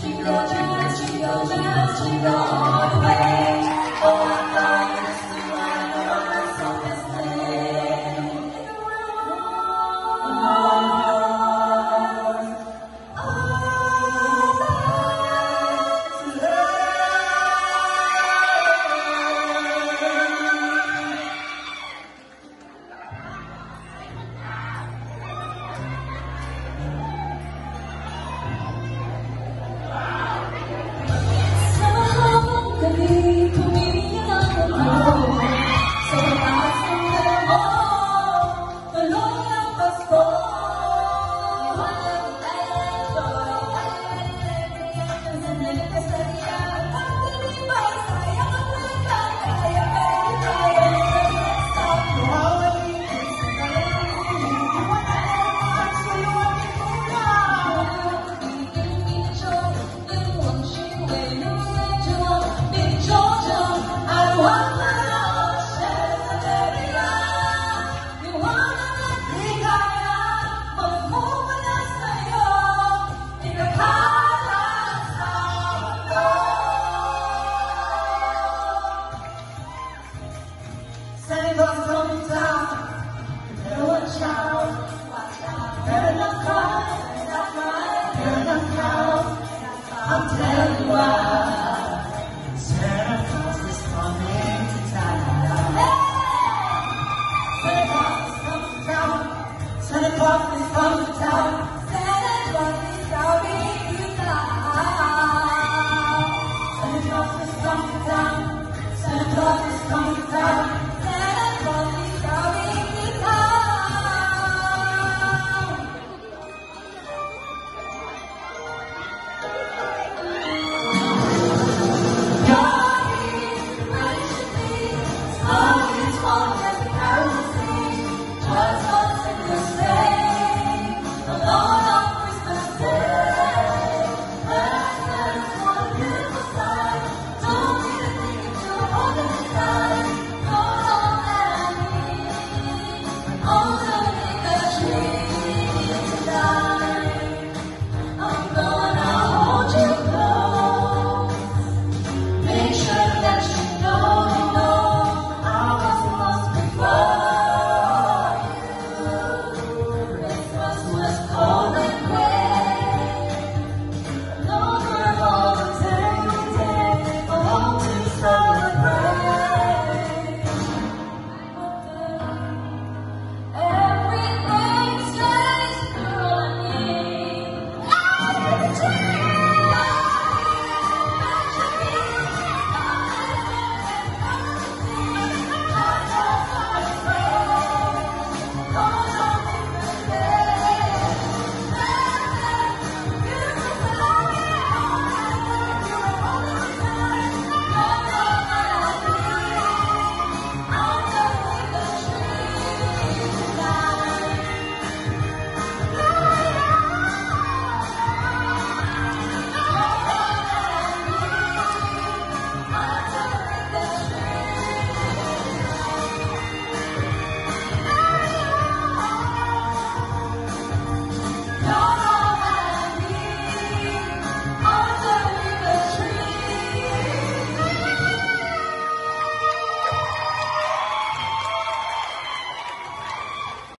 Jingle, jingle, jingle, jingle. Claus is coming to town. Santa Claus is coming to town. Is coming is coming just the parents' name. What's the